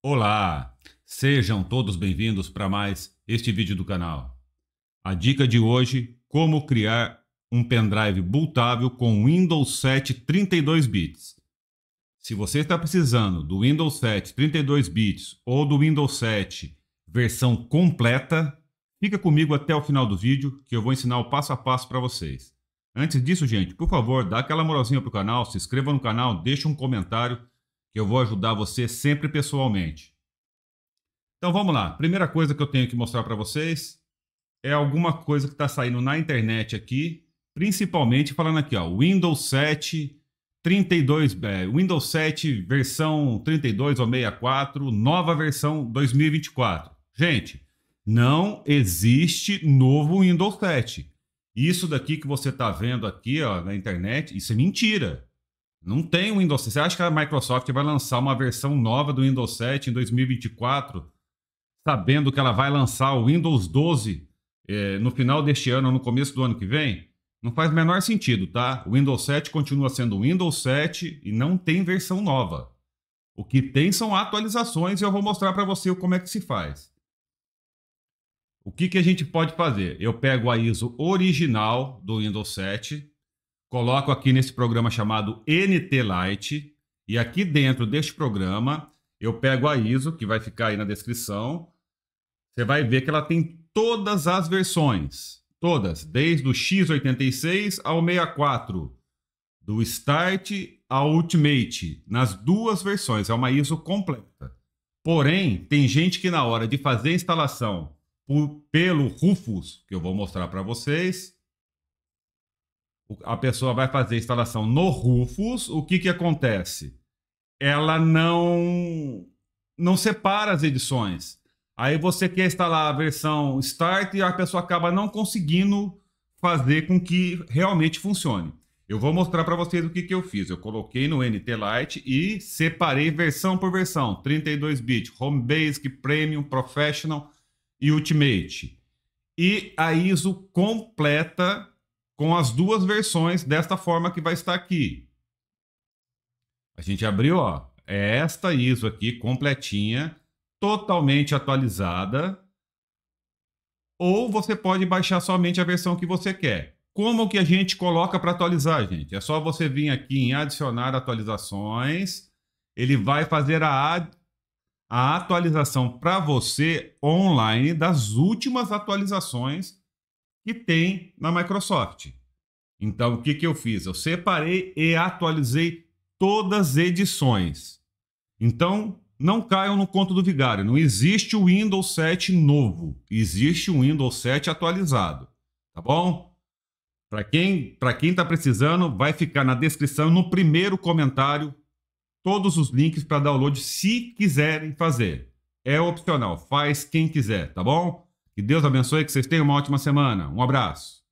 Olá, sejam todos bem-vindos para mais este vídeo do canal. A dica de hoje, como criar um pendrive bootável com Windows 7 32 bits. Se você está precisando do Windows 7 32 bits ou do Windows 7 versão completa, fica comigo até o final do vídeo que eu vou ensinar o passo a passo para vocês. Antes disso, gente, por favor, dá aquela moralzinha pro canal, se inscreva no canal, deixa um comentário eu vou ajudar você sempre pessoalmente. Então vamos lá. Primeira coisa que eu tenho que mostrar para vocês é alguma coisa que está saindo na internet aqui, principalmente falando aqui, ó, Windows 7 32, é, Windows 7 versão 32 ou 64, nova versão 2024. Gente, não existe novo Windows 7. Isso daqui que você está vendo aqui ó, na internet, isso é mentira. Não tem o Windows 7. Você acha que a Microsoft vai lançar uma versão nova do Windows 7 em 2024, sabendo que ela vai lançar o Windows 12 eh, no final deste ano ou no começo do ano que vem? Não faz o menor sentido, tá? O Windows 7 continua sendo o Windows 7 e não tem versão nova. O que tem são atualizações e eu vou mostrar para você como é que se faz. O que, que a gente pode fazer? Eu pego a ISO original do Windows 7, coloco aqui nesse programa chamado NT Lite e aqui dentro deste programa eu pego a ISO, que vai ficar aí na descrição. Você vai ver que ela tem todas as versões, todas, desde o x86 ao 64, do Start ao Ultimate, nas duas versões, é uma ISO completa. Porém, tem gente que na hora de fazer a instalação por, pelo Rufus, que eu vou mostrar para vocês, a pessoa vai fazer a instalação no Rufus, o que, que acontece? Ela não, não separa as edições. Aí você quer instalar a versão Start e a pessoa acaba não conseguindo fazer com que realmente funcione. Eu vou mostrar para vocês o que, que eu fiz. Eu coloquei no NT Lite e separei versão por versão. 32 bit, Home Basic, Premium, Professional e Ultimate. E a ISO completa com as duas versões desta forma que vai estar aqui. A gente abriu, ó, é esta ISO aqui completinha, totalmente atualizada. Ou você pode baixar somente a versão que você quer. Como que a gente coloca para atualizar, gente? É só você vir aqui em adicionar atualizações. Ele vai fazer a, a atualização para você online das últimas atualizações que tem na Microsoft. Então, o que, que eu fiz? Eu separei e atualizei todas as edições. Então, não caiam no conto do vigário. Não existe o Windows 7 novo. Existe o Windows 7 atualizado. Tá bom? Para quem para quem está precisando, vai ficar na descrição, no primeiro comentário, todos os links para download, se quiserem fazer. É opcional, faz quem quiser, tá bom? Que Deus abençoe, que vocês tenham uma ótima semana. Um abraço.